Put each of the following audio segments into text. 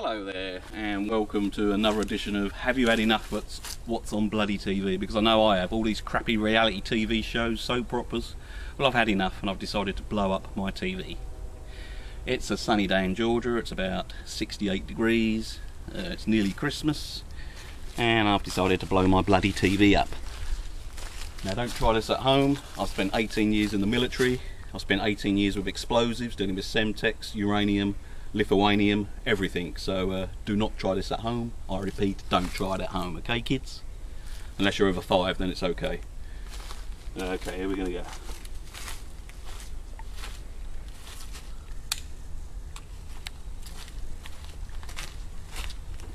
Hello there, and welcome to another edition of Have You Had Enough What's, What's on Bloody TV? Because I know I have all these crappy reality TV shows, soap operas. Well, I've had enough, and I've decided to blow up my TV. It's a sunny day in Georgia, it's about 68 degrees, uh, it's nearly Christmas, and I've decided to blow my bloody TV up. Now, don't try this at home. I've spent 18 years in the military, I've spent 18 years with explosives, dealing with Semtex, uranium, lithuanium, everything. So uh, do not try this at home. I repeat, don't try it at home, okay kids? Unless you're over five, then it's okay. Okay, here we're gonna go.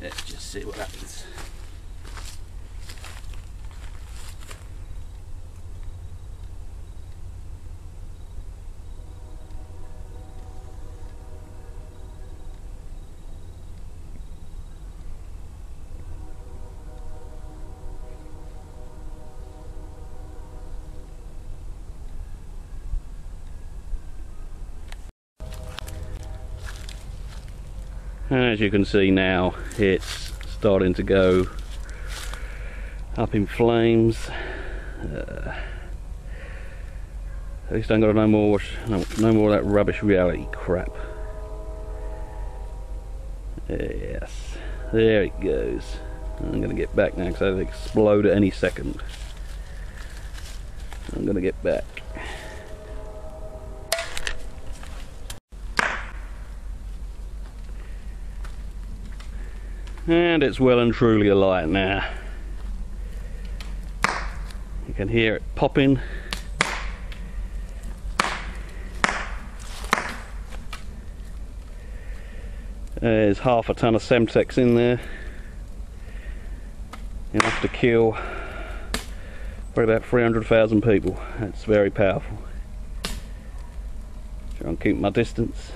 Let's just see what happens. As you can see now it's starting to go up in flames. Uh, at least I ain't got no more no, no more of that rubbish reality crap. Yes there it goes. I'm gonna get back now because it'll explode at any second. I'm gonna get back and it's well and truly alight now. You can hear it popping. There's half a ton of Semtex in there. Enough to kill probably about 300,000 people. That's very powerful. Try and keep my distance